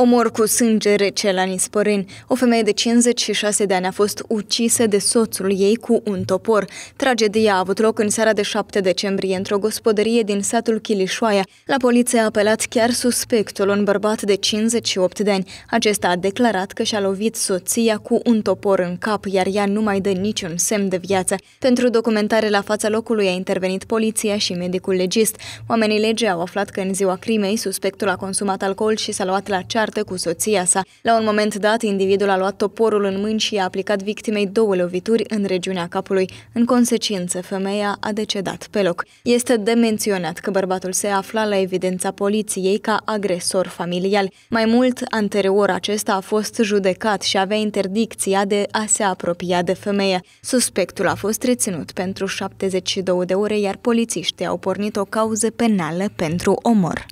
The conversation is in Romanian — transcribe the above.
Omor cu sânge rece la Nisporeni. O femeie de 56 de ani a fost ucisă de soțul ei cu un topor. Tragedia a avut loc în seara de 7 decembrie într-o gospodărie din satul Chilișoaia. La poliție a apelat chiar suspectul, un bărbat de 58 de ani. Acesta a declarat că și-a lovit soția cu un topor în cap, iar ea nu mai dă niciun semn de viață. Pentru documentare la fața locului a intervenit poliția și medicul legist. Oamenii legii au aflat că în ziua crimei suspectul a consumat alcool și s-a luat la cear ceartă cu soția sa. La un moment dat, individul a luat toporul în mâini și a aplicat victimei două lovituri în regiunea capului. În consecință, femeia a decedat pe loc. Este de menționat că bărbatul se afla la evidența poliției ca agresor familial. Mai mult, anterior acesta a fost judecat și avea interdicția de a se apropia de femeie. Suspectul a fost reținut pentru 72 de ore, iar polițiștii au pornit o cauză penală pentru omor.